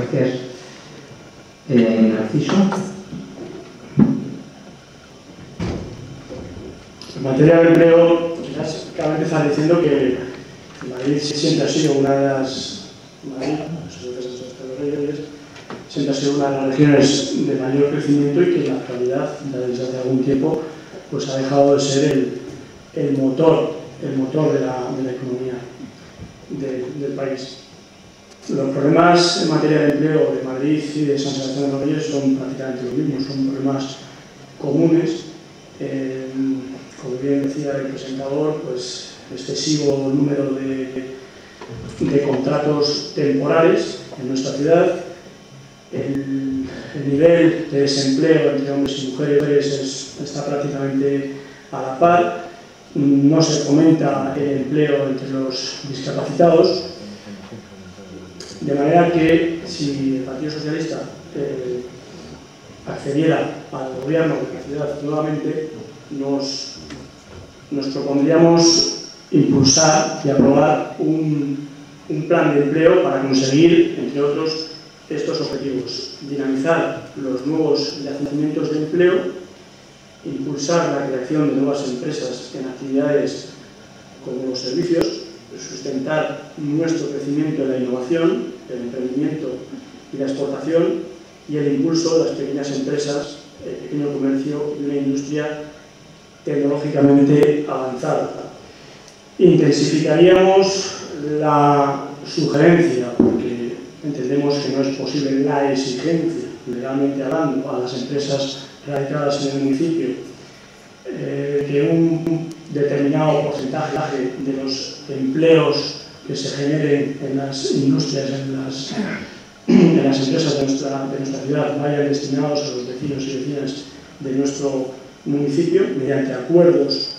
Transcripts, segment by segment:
Gracias. Eh, Narciso. En materia de empleo, quizás cabe empezar diciendo que Madrid siempre ha sido una de las Madrid, siempre ha sido una de las regiones de mayor crecimiento y que en la actualidad, desde hace algún tiempo, pues ha dejado de ser el, el motor, el motor de la, de la economía de, del país. Los problemas en materia de empleo de Madrid y de San Sebastián de los Reyes son prácticamente los mismos, son problemas comunes. Como bien decía el presentador, pues excesivo número de, de contratos temporales en nuestra ciudad. El, el, nivel de desempleo entre hombres y mujeres es, está prácticamente a la par. No se fomenta el empleo entre los discapacitados de manera que si el Partido Socialista eh, accediera al gobierno de la ciudad nuevamente, nos, nos propondríamos impulsar y aprobar un, un, plan de empleo para conseguir, entre otros, estos objetivos. Dinamizar los nuevos yacimientos de empleo, impulsar la creación de nuevas empresas en actividades como los servicios, sustentar nuestro crecimiento en la innovación, el emprendimiento y la exportación y el impulso de las pequeñas empresas, el pequeño comercio y una industria tecnológicamente avanzada. Intensificaríamos la sugerencia, porque entendemos que no es posible la exigencia, legalmente hablando, a las empresas radicadas en el municipio, eh, que un determinado porcentaje de los empleos que se generen en las industrias, en las, empresas de nuestra, ciudad vayan destinados a los vecinos y vecinas de nuestro municipio mediante acuerdos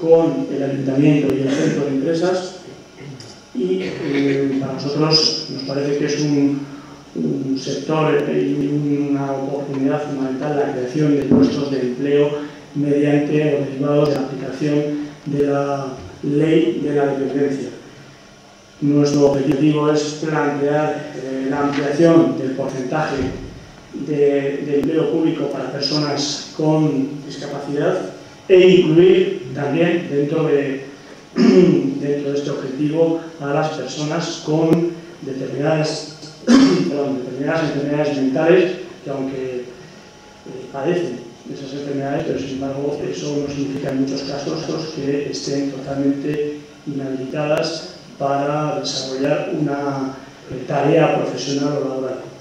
con el ayuntamiento y el centro de empresas y eh, para nosotros nos parece que es un, un sector y una oportunidad fundamental la creación de puestos de empleo mediante o derivados de la aplicación de la ley de la dependencia. Nuestro objetivo es plantear eh, la ampliación del porcentaje de, empleo público para personas con discapacidad e incluir también dentro de, dentro de este objetivo a las personas con determinadas, perdón, determinadas enfermedades mentales que aunque eh, padecen esas enfermedades, pero sin embargo eso no significa en muchos casos que estén totalmente inhabilitadas para desarrollar una tarea profesional o laboral.